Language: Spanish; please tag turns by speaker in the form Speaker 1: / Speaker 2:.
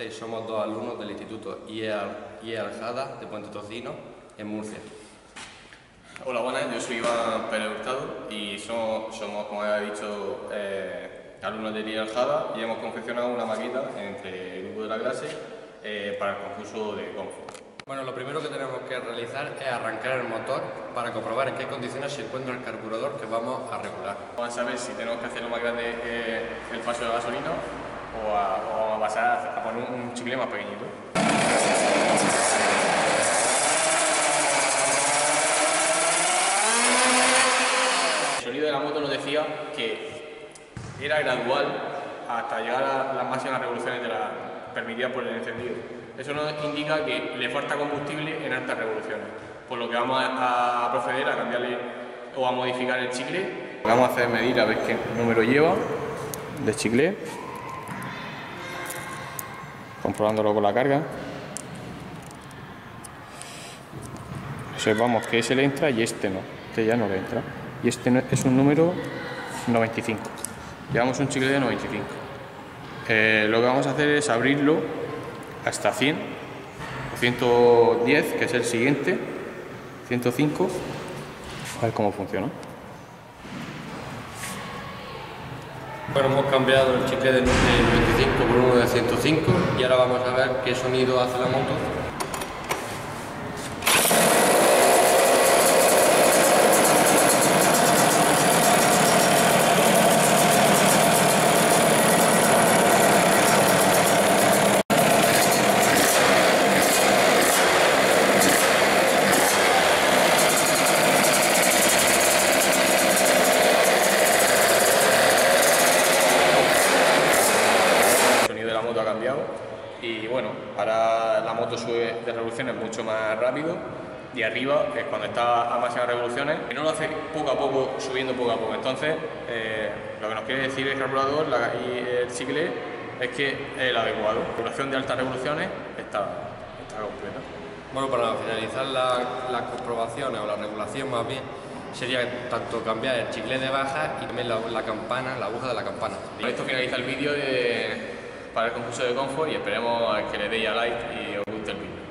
Speaker 1: presente, somos dos alumnos del Instituto IE Aljada de Puente Tocino, en Murcia.
Speaker 2: Hola, buenas, yo soy Iván Pérez Hurtado y somos, como he dicho, eh, alumnos de IE Aljada y hemos confeccionado una maqueta entre el grupo de la clase eh, para el concurso de Confo.
Speaker 1: Bueno, lo primero que tenemos que realizar es arrancar el motor para comprobar en qué condiciones se encuentra el carburador que vamos a regular.
Speaker 2: Vamos a saber si tenemos que hacerlo más grande eh, el paso de gasolina o, a, a pasar a poner un chicle más pequeñito. El sonido de la moto nos decía que era gradual hasta llegar a las máximas revoluciones de la permitidas por el encendido. Eso nos indica que le falta combustible en altas revoluciones, por lo que vamos a, proceder a cambiarle o a modificar el chicle. Vamos a hacer medir a ver qué número lleva de chicle, comprobándolo con la carga. Observamos que ese le entra y este no, este ya no le entra. Y este es un número 95. Llevamos un chicle de 95. Eh, lo que vamos a hacer es abrirlo hasta 100, 110, que es el siguiente, 105, a ver cómo funciona.
Speaker 1: Bueno, hemos cambiado el chicle de 95 por uno de 105 y ahora vamos a ver qué sonido hace la moto.
Speaker 2: Y bueno, ahora la moto sube de revoluciones mucho más rápido y arriba, que es cuando está a máximas revoluciones, que no lo hace poco a poco, subiendo poco a poco. Entonces, eh, lo que nos quiere decir el carburador y el chicle es que es el adecuado. La duración de altas revoluciones está, está completa.
Speaker 1: Bueno, para finalizar las comprobaciones o la regulación más bien, sería tanto cambiar el chicle de baja y también la, la campana, la aguja de la campana.
Speaker 2: Con esto finaliza el vídeo de para el concurso de Confort y esperemos que le deis a like y os guste el vídeo.